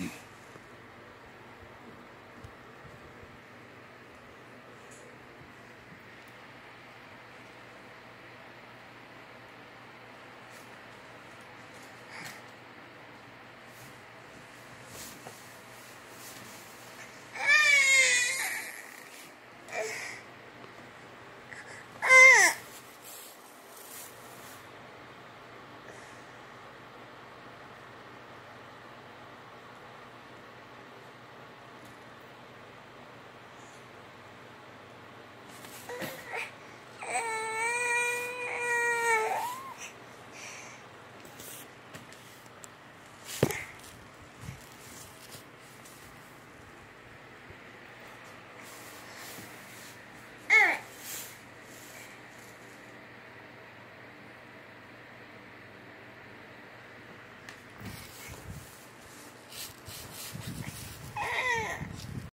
Mm.